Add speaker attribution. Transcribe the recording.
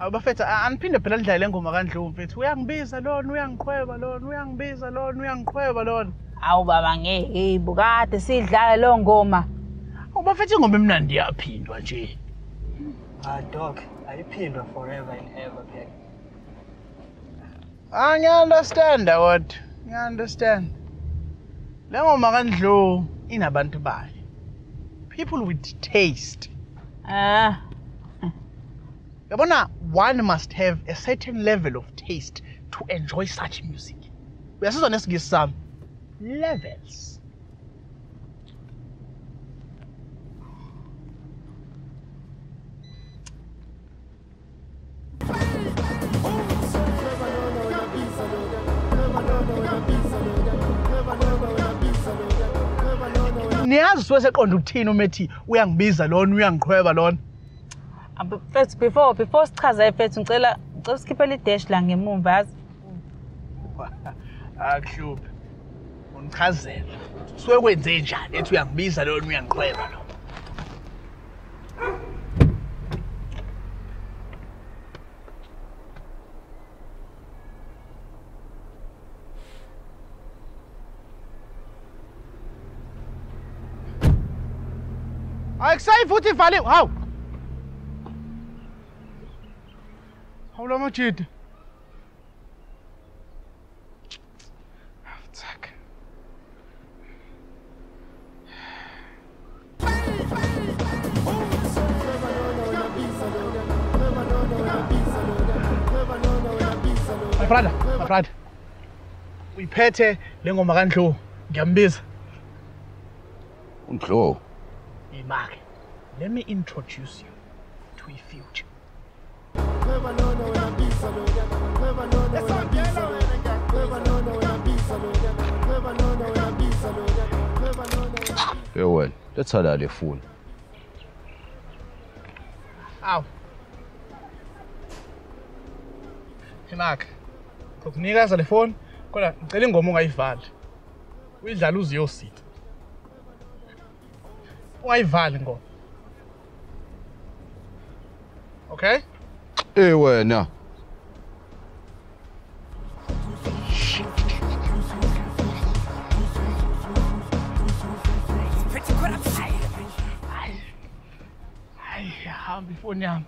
Speaker 1: Awu bafethu a- aniphinde phela nidlale le ngoma kandlovu mfethu. Uyangibiza lona, uyangiqhweba lona, uyangibiza lona, uyangiqhweba lona.
Speaker 2: Awu baba ngeke hey bukade sidlala lo ngoma.
Speaker 1: Awu bafethu ingoma emnandi iyaphindwa nje.
Speaker 3: Ah dog, ayiphindwa forever and ever phela.
Speaker 1: Ah ngiyaunderstand what. Ngiyaunderstand. Le ngoma kandlovu inabantu bayo. People with taste.
Speaker 2: Ah,
Speaker 1: Yabona one must have a certain level of taste to enjoy such music. Uyasizwa nesingisi sami. Levels. niyazi suke seqonda ukuthini uma ethi uyangibiza lona uyangiqhweba lona
Speaker 2: abu- mfethu before before sichaza mfethu ngicela ngicela sikhiphele idash la ngemumva yazi?
Speaker 1: akuhluphi undichazela suke kwenze njani ethi uyangibiza lona uyangiqhweba lo? Akusayi futhi ivaliwe hawu Paula Machete. Zack. Mabrada, mabrada. Uyiphethe le ngoma kanhlo. Ngiyambiza.
Speaker 4: Unhlo.
Speaker 1: Imake. Let me introduce you to a future.
Speaker 4: Hey wena, letha la le phone.
Speaker 1: Aw. Imake. Ngokunikeza le phone kodwa ngicela ingoma ungayivali. Uyidlala uze uyositha. Ungayivali ngoma. Okay?
Speaker 4: Hey wena.
Speaker 1: Ja, wir wurden ja.